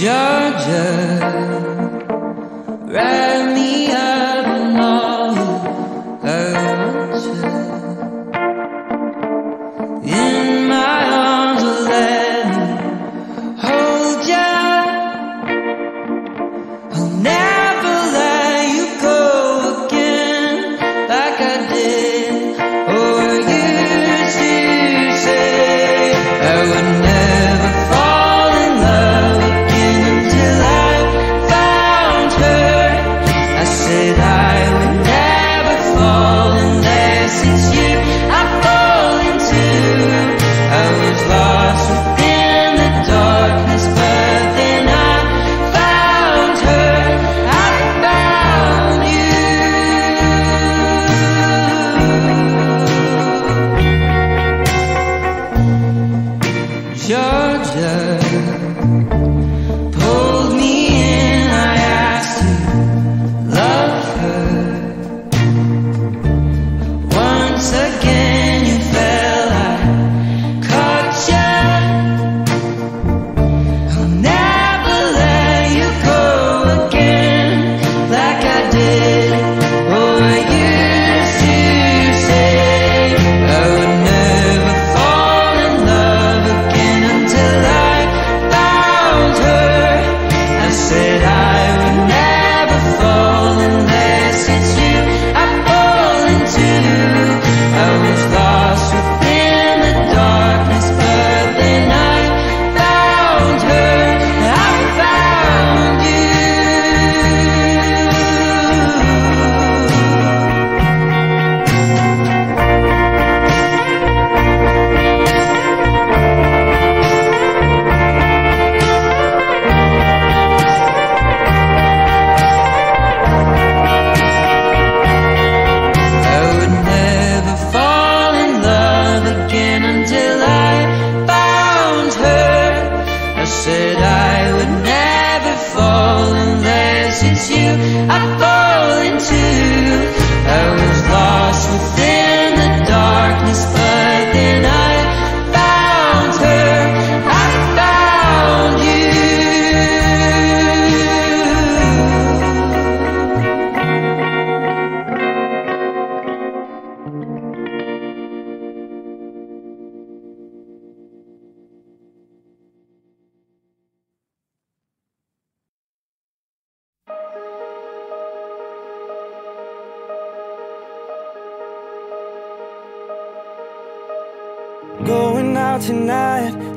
Going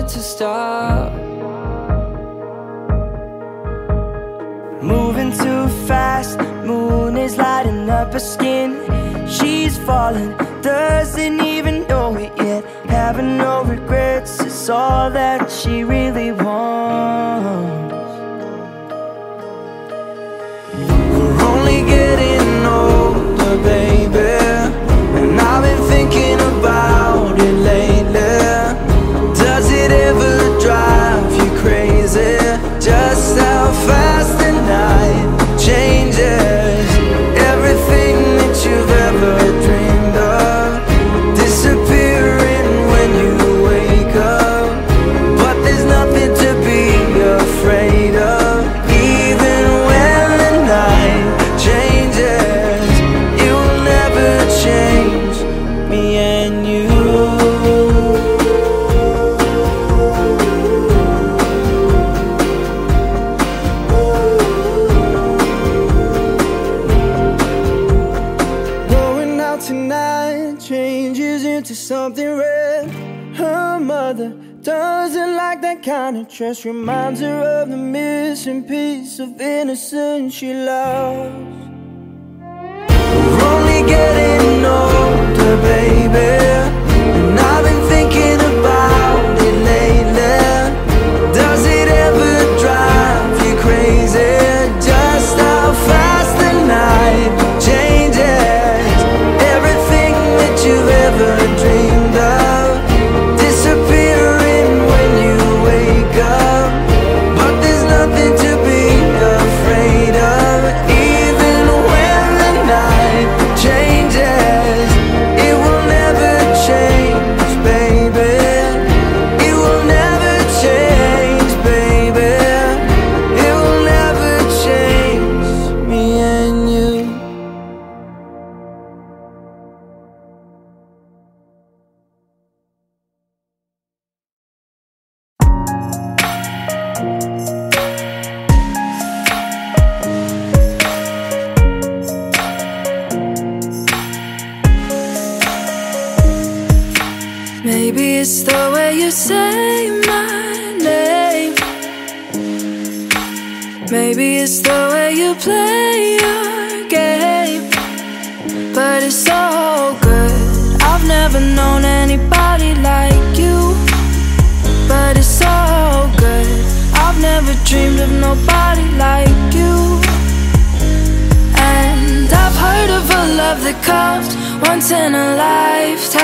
To stop. Moving too fast, moon is lighting up her skin. She's falling, doesn't even know it yet. Having no regrets is all that she really wants. We're only getting older, baby. Reminds her of the missing piece of innocence she lost. We're only getting older, baby. Nothing once in a lifetime.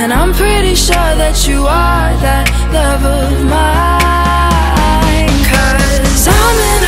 And I'm pretty sure that you are that love of mine. Cause I'm in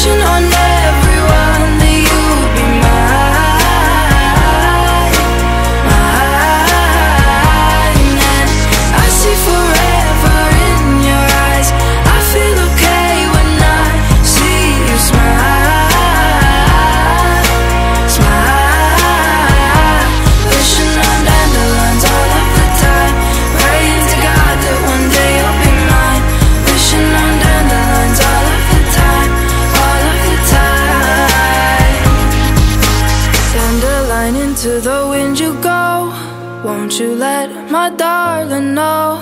Wishing on Dandelion into the wind you go. Won't you let my darling know?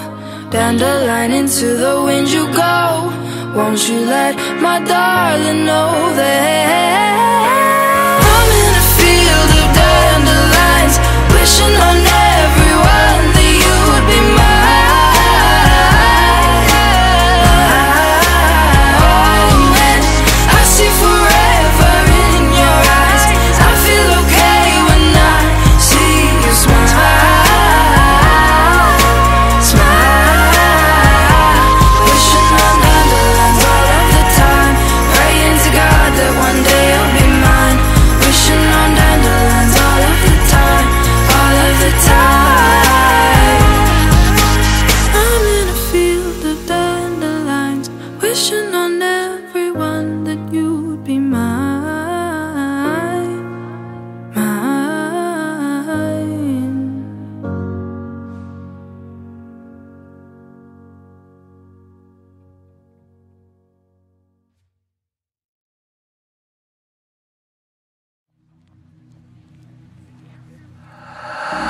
Dandelion into the wind you go. Won't you let my darling know that I'm in a field of dandelions, wishing on everyone wishing on everyone that you'd be mine, mine.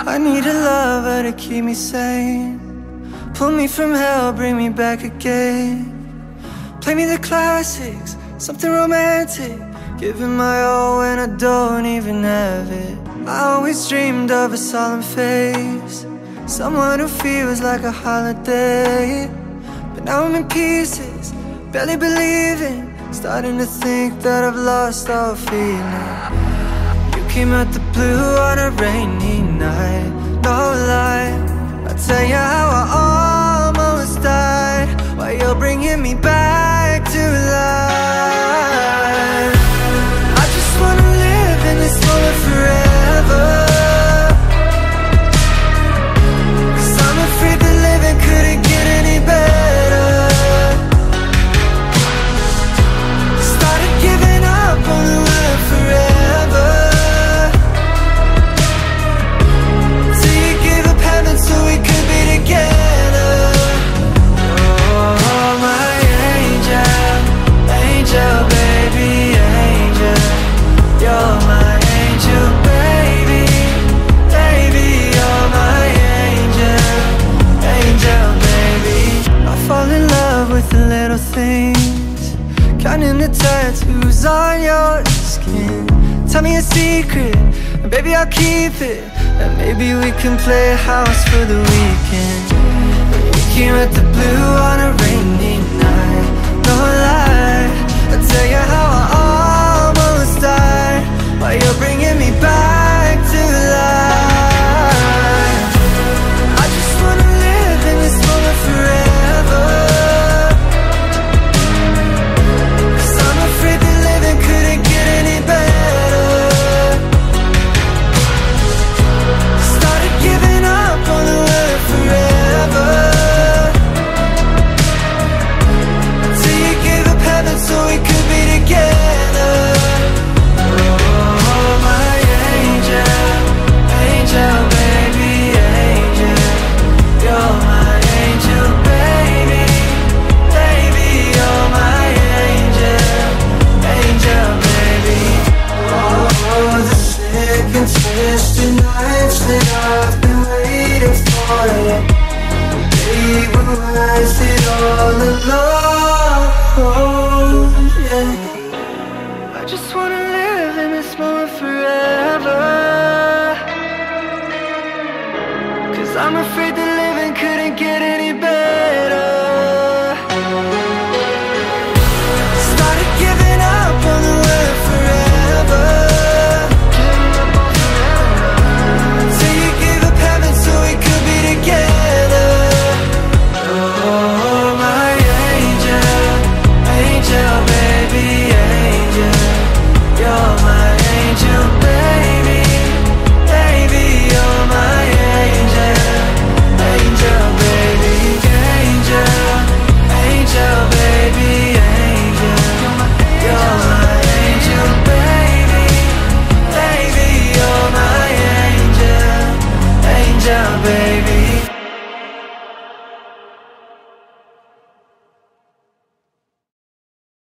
I need a lover to keep me sane. Pull me from hell, bring me back again. Play me the classics, something romantic. Giving my all when I don't even have it. I always dreamed of a solemn face. Someone who feels like a holiday. But now I'm in pieces, barely believing. Starting to think that I've lost all feeling. You came out the blue on a rainy night, tattoos on your skin. Tell me a secret, and baby I'll keep it. And maybe we can play house for the weekend. We came at the blue on a rainy night. No lie, I'll tell you how I almost died while you're bringing me back I'm afraid the living couldn't get it